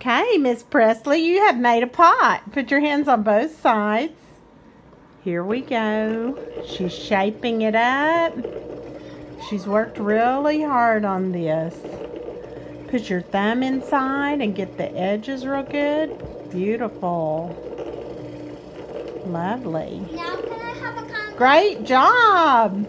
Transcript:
Okay, Miss Presley, you have made a pot. Put your hands on both sides. Here we go. She's shaping it up. She's worked really hard on this. Put your thumb inside and get the edges real good. Beautiful. Lovely. Now can I have a Great job.